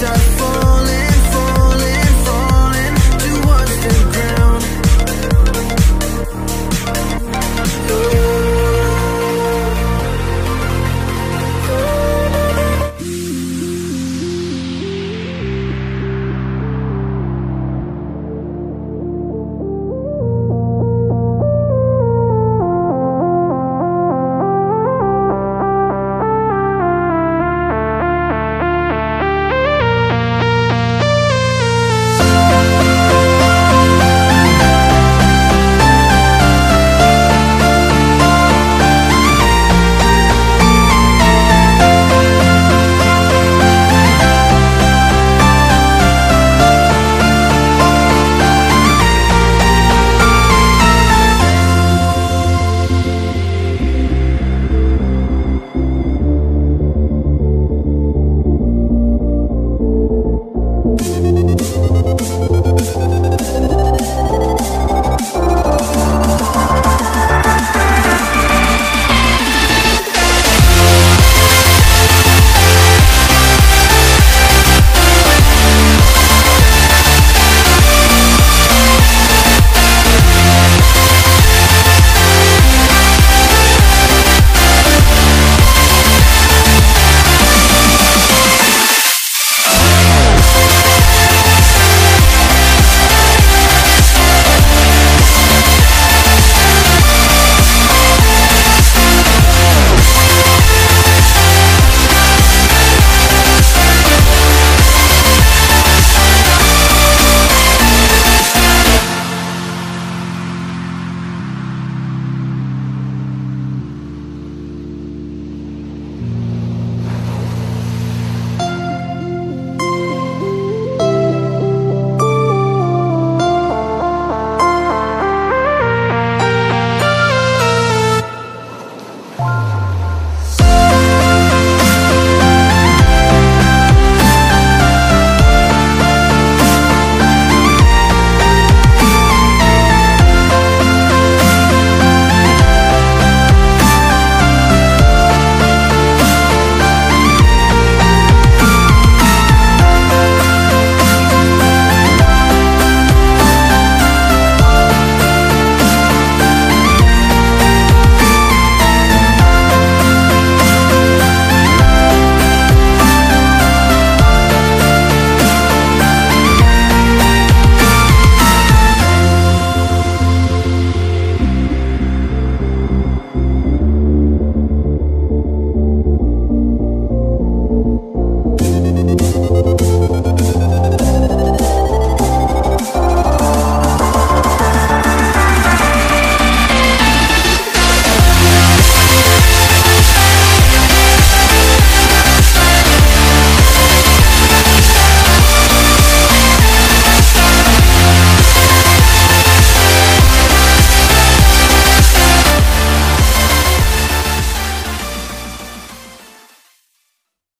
deserve